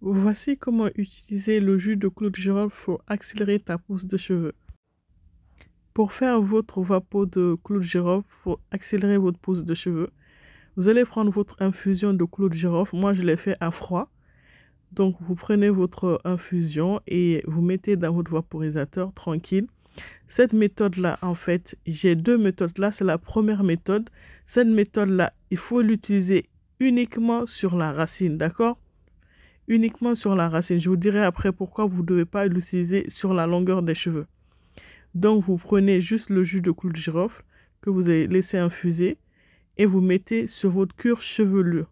Voici comment utiliser le jus de clou de girofle pour accélérer ta pousse de cheveux. Pour faire votre vapeau de clou de girofle, pour accélérer votre pousse de cheveux, vous allez prendre votre infusion de clou de girofle. Moi, je l'ai fait à froid. Donc, vous prenez votre infusion et vous mettez dans votre vaporisateur tranquille. Cette méthode-là, en fait, j'ai deux méthodes là. C'est la première méthode. Cette méthode-là, il faut l'utiliser uniquement sur la racine, d'accord? Uniquement sur la racine. Je vous dirai après pourquoi vous ne devez pas l'utiliser sur la longueur des cheveux. Donc, vous prenez juste le jus de clou de girofle que vous avez laissé infuser et vous mettez sur votre cuir chevelu.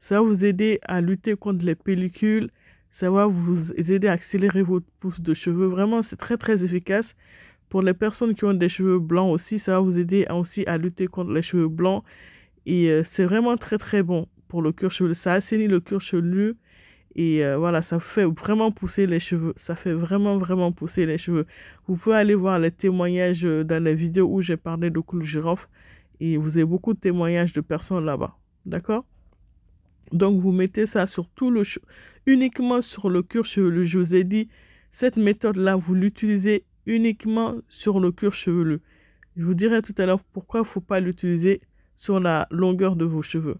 Ça va vous aider à lutter contre les pellicules. Ça va vous aider à accélérer votre pousse de cheveux. Vraiment, c'est très très efficace. Pour les personnes qui ont des cheveux blancs aussi, ça va vous aider aussi à lutter contre les cheveux blancs. Et euh, c'est vraiment très très bon pour le cuir chevelu. Ça assainit le cuir chevelu. Et euh, voilà, ça fait vraiment pousser les cheveux. Ça fait vraiment, vraiment pousser les cheveux. Vous pouvez aller voir les témoignages euh, dans les vidéos où j'ai parlé de coule girofle. Et vous avez beaucoup de témoignages de personnes là-bas. D'accord? Donc, vous mettez ça sur tout le uniquement sur le cuir chevelu. Je vous ai dit, cette méthode-là, vous l'utilisez uniquement sur le cuir chevelu. Je vous dirai tout à l'heure pourquoi il ne faut pas l'utiliser sur la longueur de vos cheveux.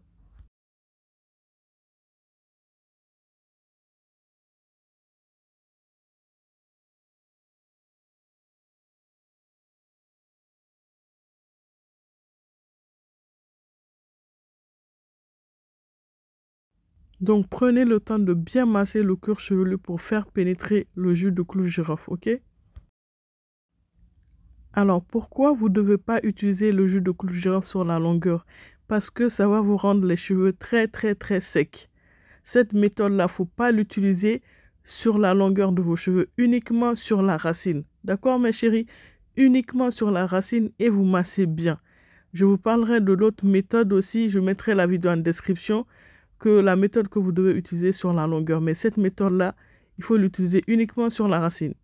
Donc prenez le temps de bien masser le cuir chevelu pour faire pénétrer le jus de clou girofle, ok? Alors pourquoi vous ne devez pas utiliser le jus de clou girofle sur la longueur? Parce que ça va vous rendre les cheveux très très très secs. Cette méthode-là, faut pas l'utiliser sur la longueur de vos cheveux, uniquement sur la racine. D'accord mes chéris? Uniquement sur la racine et vous massez bien. Je vous parlerai de l'autre méthode aussi, je mettrai la vidéo en description que la méthode que vous devez utiliser sur la longueur. Mais cette méthode-là, il faut l'utiliser uniquement sur la racine.